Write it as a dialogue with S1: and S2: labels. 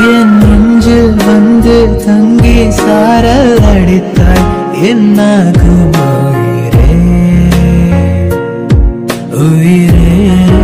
S1: என் நெஞ்சு வந்து தங்கி சாரல் அடித்தாய் என்ன உயிரே உயிரே.